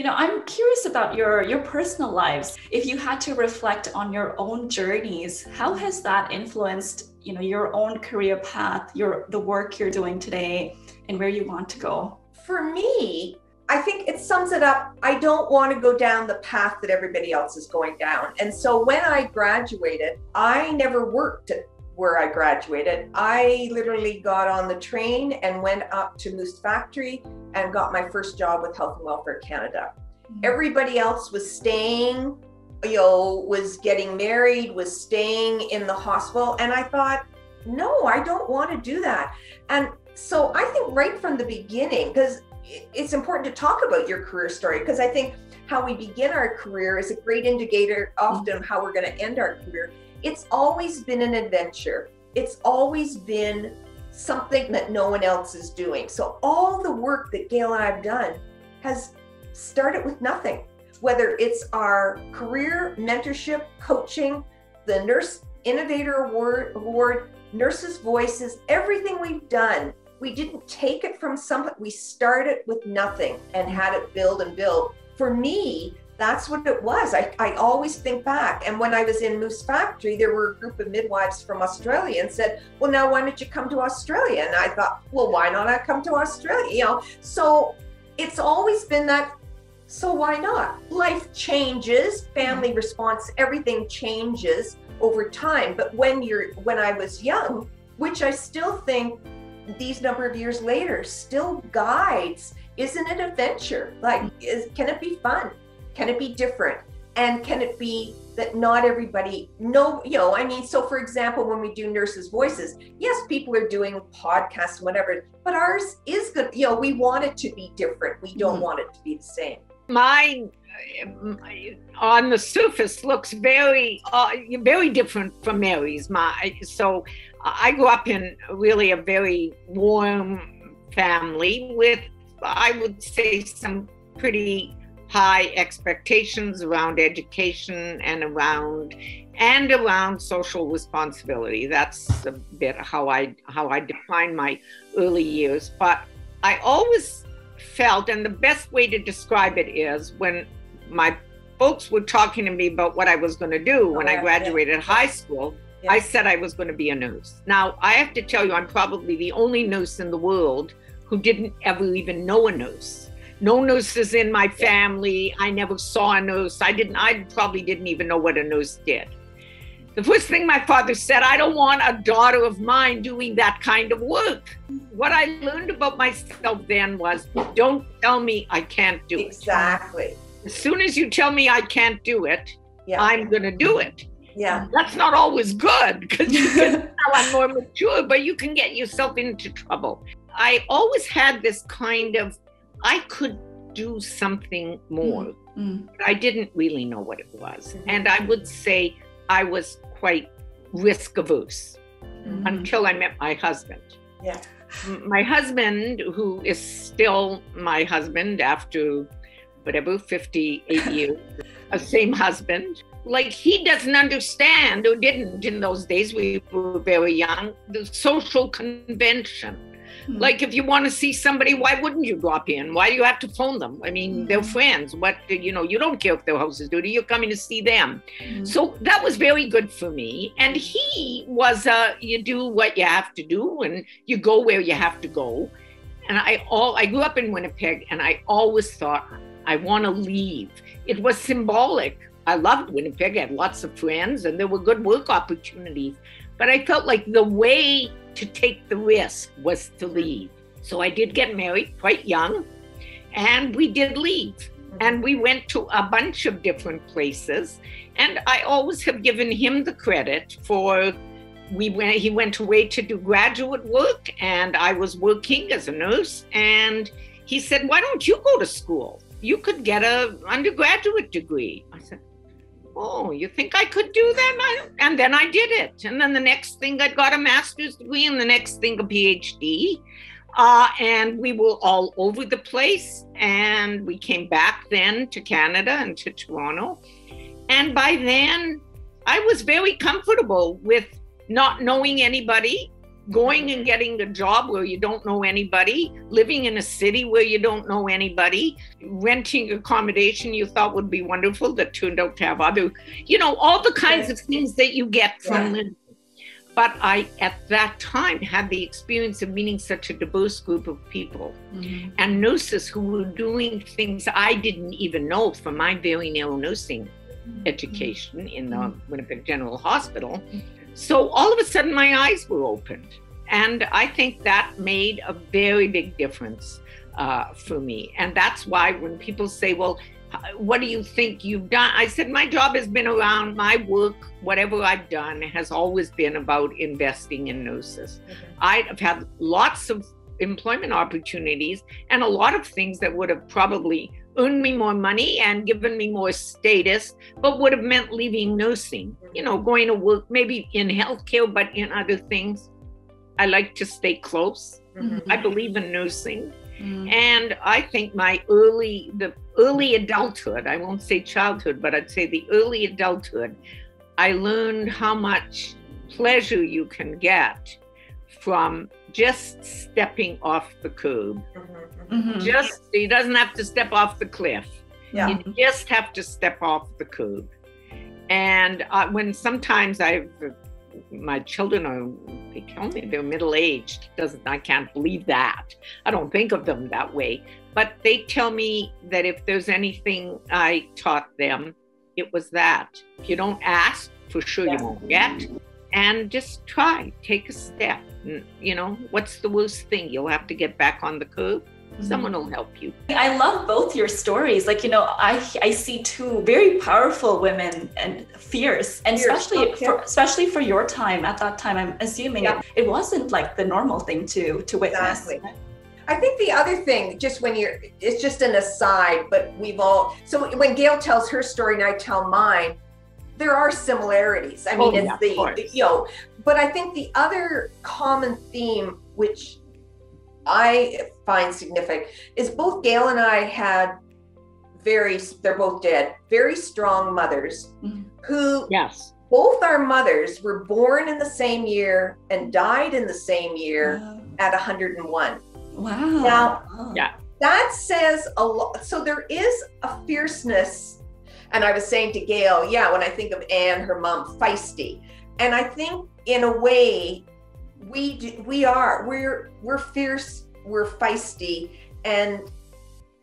You know, I'm curious about your your personal lives. If you had to reflect on your own journeys, how has that influenced, you know, your own career path, your the work you're doing today and where you want to go? For me, I think it sums it up. I don't want to go down the path that everybody else is going down. And so when I graduated, I never worked at where I graduated. I literally got on the train and went up to Moose Factory and got my first job with Health and Welfare Canada. Mm-hmm. Everybody else was staying, you know, was getting married, was staying in the hospital. And I thought, no, I don't want to do that. And so I think right from the beginning, because it's important to talk about your career story, because I think how we begin our career is a great indicator often of how we're going to end our career it's always been an adventure. It's always been something that no one else is doing. So all the work that Gail and I have done has started with nothing. Whether it's our career mentorship, coaching, the Nurse Innovator Award, Award, Nurses Voices, everything we've done, we didn't take it from something. We started with nothing and had it build and build. For me, that's what it was. I, I always think back. And when I was in Moose Factory, there were a group of midwives from Australia and said, Well, now why don't you come to Australia? And I thought, Well, why not I come to Australia? You know, so it's always been that. So why not? Life changes, family mm-hmm. response, everything changes over time. But when you're when I was young, which I still think these number of years later still guides, isn't it adventure? Like, mm-hmm. is, can it be fun? Can it be different? And can it be that not everybody know, you know, I mean, so for example, when we do nurses' voices, yes, people are doing podcasts, whatever, but ours is good. You know, we want it to be different. We don't mm-hmm. want it to be the same. Mine on the surface looks very uh, very different from Mary's. My so I grew up in really a very warm family with I would say some pretty high expectations around education and around and around social responsibility. That's a bit how I how I define my early years. But I always felt, and the best way to describe it is when my folks were talking to me about what I was going to do oh, when yeah, I graduated yeah. high school. Yeah. I said I was going to be a nurse. Now, I have to tell you, I'm probably the only nurse in the world who didn't ever even know a nurse no nurses in my family. I never saw a nurse. I didn't, I probably didn't even know what a nurse did. The first thing my father said, I don't want a daughter of mine doing that kind of work. What I learned about myself then was don't tell me I can't do exactly. it. Exactly. As soon as you tell me I can't do it, yeah. I'm going to do it. Yeah. That's not always good because you can tell I'm more mature, but you can get yourself into trouble. I always had this kind of I could do something more. Mm-hmm. I didn't really know what it was. Mm-hmm. And I would say I was quite risk averse mm-hmm. until I met my husband. Yeah. My husband, who is still my husband after whatever, 58 years, a same husband. Like he doesn't understand or didn't in those days, we were very young, the social convention Mm-hmm. Like if you want to see somebody, why wouldn't you drop in? Why do you have to phone them? I mean, mm-hmm. they're friends. What you know, you don't care if their house is dirty. You're coming to see them. Mm-hmm. So that was very good for me. And he was uh you do what you have to do and you go where you have to go. And I all I grew up in Winnipeg and I always thought I want to leave. It was symbolic. I loved Winnipeg. I had lots of friends and there were good work opportunities. But I felt like the way to take the risk was to mm-hmm. leave. So I did get married quite young, and we did leave. Mm-hmm. And we went to a bunch of different places. And I always have given him the credit for we went he went away to do graduate work and I was working as a nurse and he said, Why don't you go to school? You could get a undergraduate degree. I said, oh, you think I could do that? And then I did it. And then the next thing, I got a master's degree, and the next thing, a PhD. Uh, and we were all over the place. And we came back then to Canada and to Toronto. And by then, I was very comfortable with not knowing anybody, going and getting a job where you don't know anybody, living in a city where you don't know anybody, renting accommodation you thought would be wonderful that turned out to have other, you know, all the kinds of things that you get from living. But I, at that time, had the experience of meeting such a diverse group of people Mhm. and nurses who were doing things I didn't even know from my very narrow nursing mm-hmm. education in the mm-hmm. Winnipeg General Hospital. Mm-hmm. So all of a sudden, my eyes were opened. And I think that made a very big difference uh, for me. And that's why when people say, well, what do you think you've done? I said, my job has been around, my work, whatever I've done, has always been about investing in nurses. I've had lots of employment opportunities and a lot of things that would have probably earned me more money and given me more status, but would have meant leaving nursing, you know, going to work maybe in healthcare, but in other things. I like to stay close. Mhm. I believe in nursing. Mhm. And I think my early, the early adulthood, I won't say childhood, but I'd say the early adulthood, I learned how much pleasure you can get from just stepping off the curb. Mhm. Mhm. Just, he doesn't have to step off the cliff. Yeah. You just have to step off the curb. And uh, when sometimes I've, my children are, they tell me they're middle aged. Doesn't I can't believe that. I don't think of them that way. But they tell me that if there's anything I taught them, it was that. If you don't ask, for sure Yeah. you won't get. And just try, take a step. You know, what's the worst thing? You'll have to get back on the curb. Mm-hmm. Someone will help you. I love both your stories. Like, you know, I I see two very powerful women and fierce, and Fierce, especially okay. for especially for your time at that time. I'm assuming Yeah. it, it wasn't like the normal thing to to witness. Exactly. I think the other thing, just when you're, it's just an aside, but we've all, so when Gail tells her story and I tell mine, there are similarities. I mean, Oh, it's yeah, of the, course. you know, but I think the other common theme, which I find significant, is both Gail and I had very, they're both dead, very strong mothers Mhm. who Yes. both our mothers were born in the same year and died in the same year Wow. at 101. Wow. Now-. Yeah. That says a lot. So there is a fierceness. And I was saying to Gail, yeah, when I think of Anne, her mom, feisty. And I think in a way, we do, we are we're we're fierce, we're feisty, and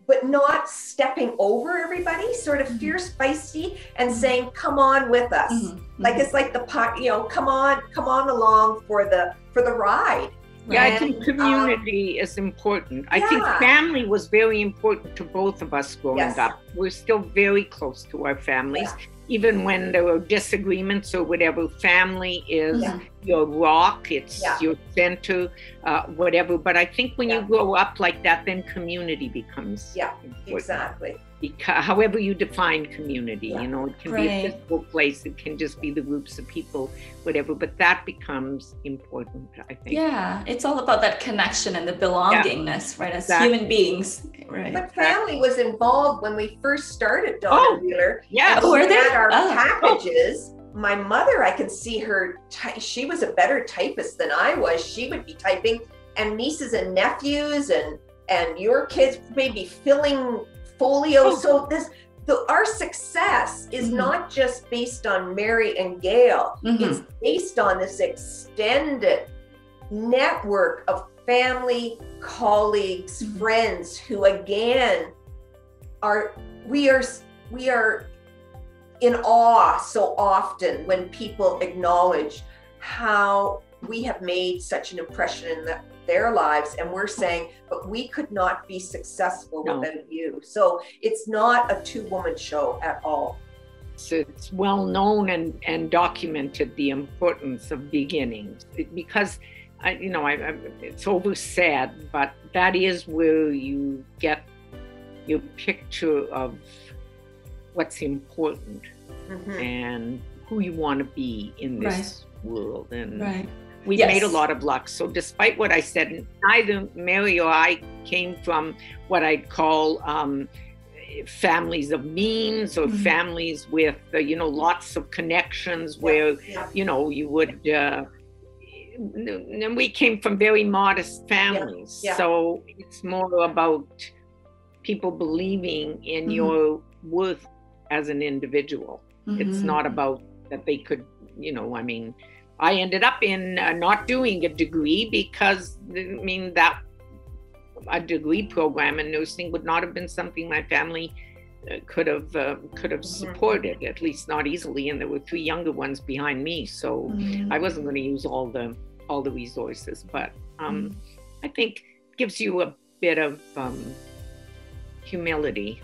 but not stepping over everybody, sort of Mhm. fierce, feisty, and saying, "Come on with us." Mhm. Like it's like the pot, you know, come on, come on along for the for the ride. Yeah, I think community is important. I think family was very important to both of us growing Yes. up. We're still very close to our families, even when there were disagreements or whatever. Family is Yeah. Your rock, it's Yeah. your center, uh, whatever. But I think when Yeah. you grow up like that, then community becomes Yeah, important. Exactly. Because, however you define community, Yeah. you know, it can be a physical place, it can just be the groups of people, whatever. But that becomes important, I think. Yeah, it's all about that connection and the belongingness, right? As Exactly. human beings, right? But family was involved when we first started Donner Oh, Wheeler. Yeah. Oh, were we they? had our Oh. packages. My mother, I can see her. Ty- she was a better typist than I was. She would be typing, and nieces and nephews, and and your kids maybe filling folio. Oh. So this, the our success is Mhm. not just based on Mary and Gail. Mhm. It's based on this extended network of family, colleagues, Mhm. friends who again are we are we are in awe so often when people acknowledge how we have made such an impression in the, their lives and we're saying but we could not be successful No. without you so it's not a two-woman show at all it's, it's well known and, and documented the importance of beginnings It- because I, you know I, I, it's oversaid but that is where you get your picture of what's important Mhm. and who you want to be in this world and Right. we've Yes. made a lot of luck. So, despite what I said, neither Mary or I came from what I'd call um, families of means or Mhm. families with, uh, you know, lots of connections where, Yeah. you know, you would. Uh, and we came from very modest families. Yeah, yeah. So it's more about people believing in Mhm. your worth as an individual. It's Mhm. not about that they could, you know, I mean, I ended up in uh, not doing a degree because, I mean, that a degree program in nursing would not have been something my family uh, could have uh, could have Mhm. supported, at least not easily. And there were three younger ones behind me, so Mhm. I wasn't going to use all the all the resources. But um, I think gives you a bit of um, humility